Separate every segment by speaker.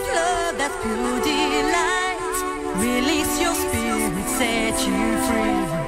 Speaker 1: with love that's pure delight. Release your spirit, set you free.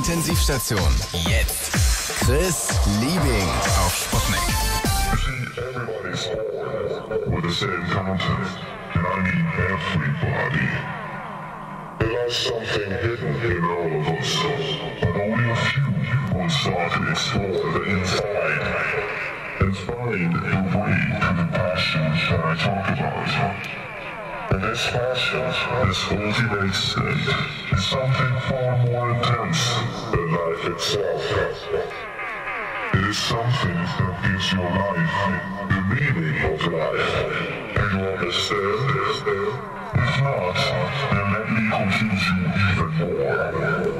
Speaker 2: Intensivstation. Jetzt. Chris Liebing auf Sputnik.
Speaker 3: There's something hidden in all of us, but only a few will start to explore the inside and find the way to the passions that I talk about. And this passion, this ultimate state, is something far more intense itself. It is something that gives your life the meaning of life. Do you understand? If not, then let me confuse you even more.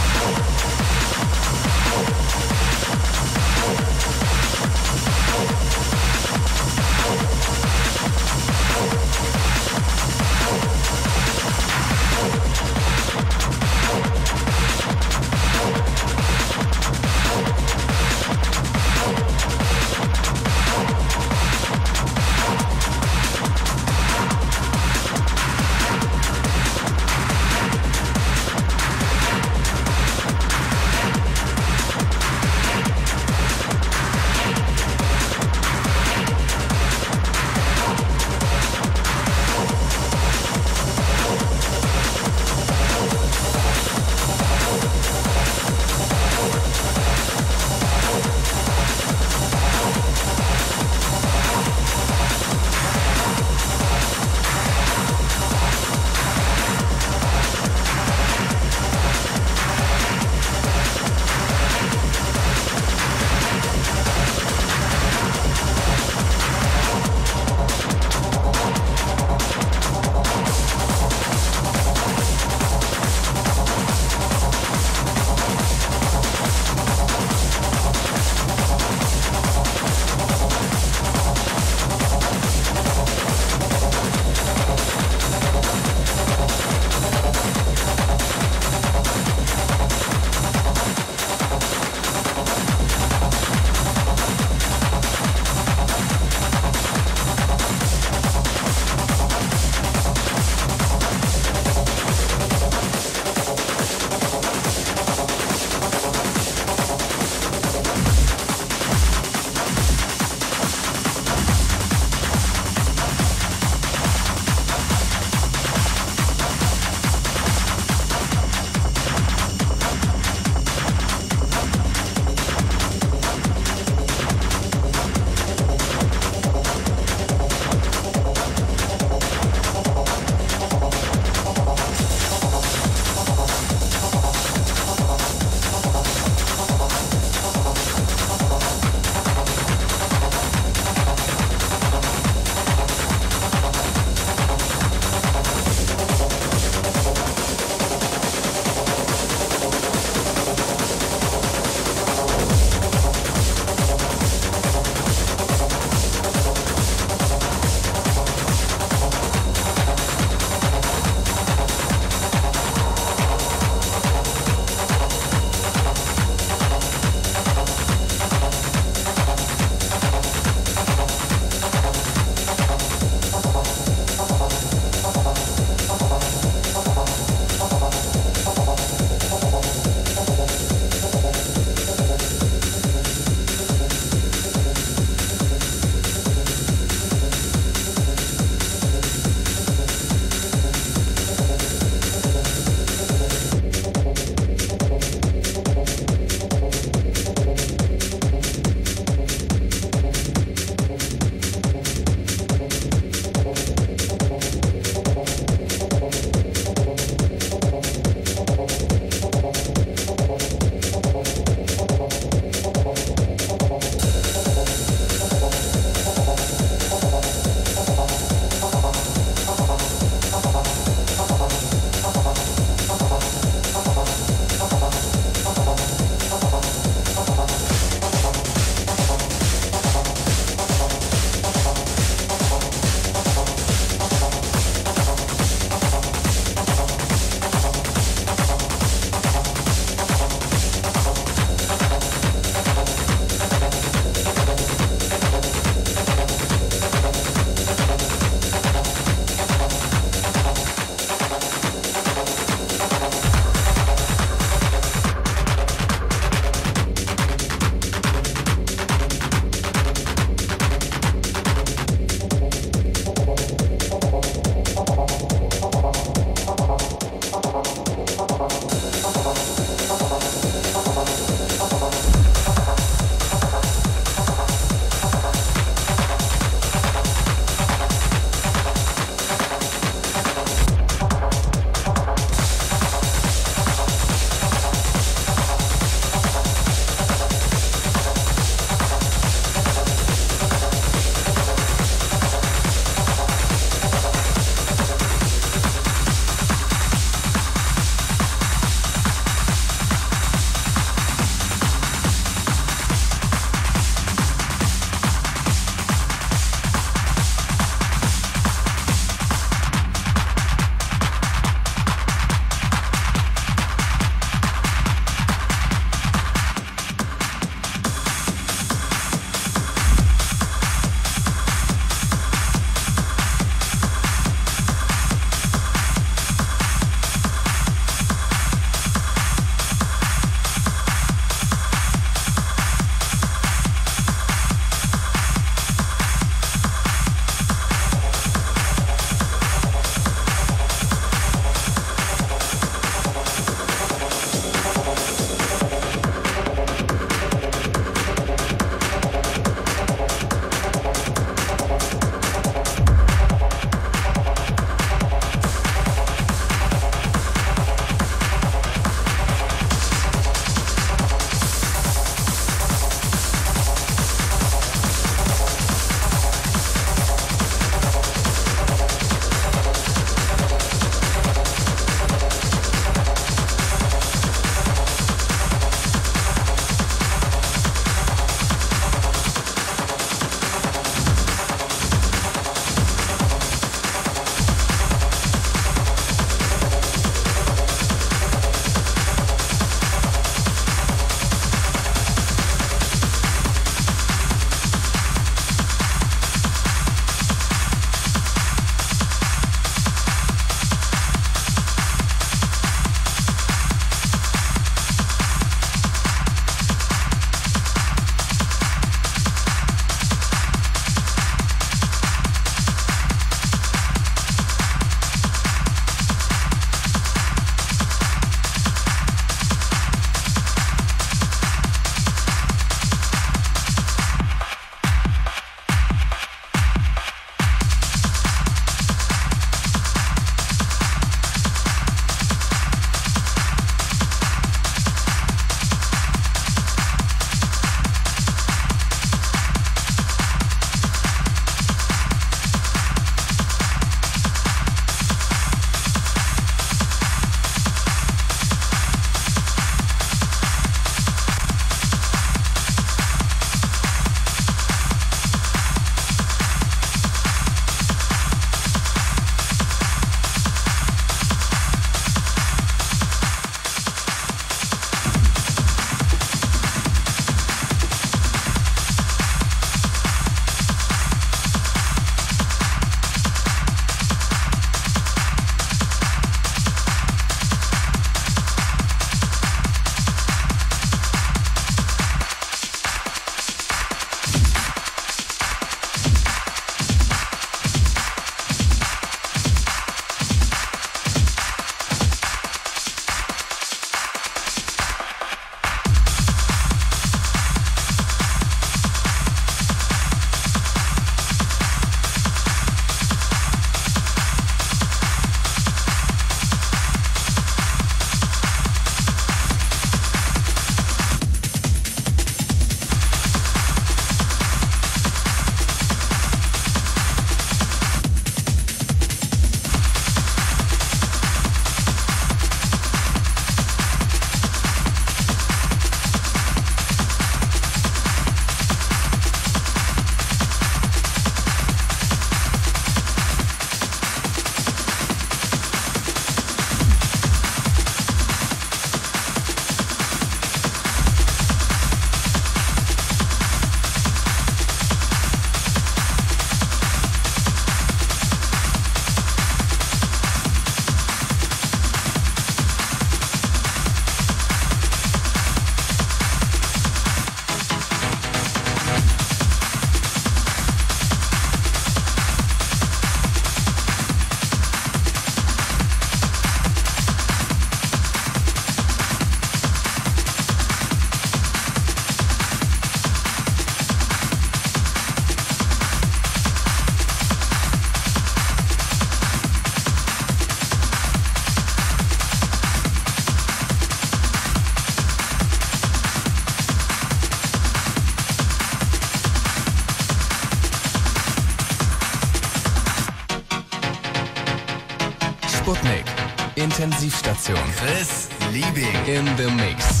Speaker 2: Intensivstation. Chris Liebing in the Mix.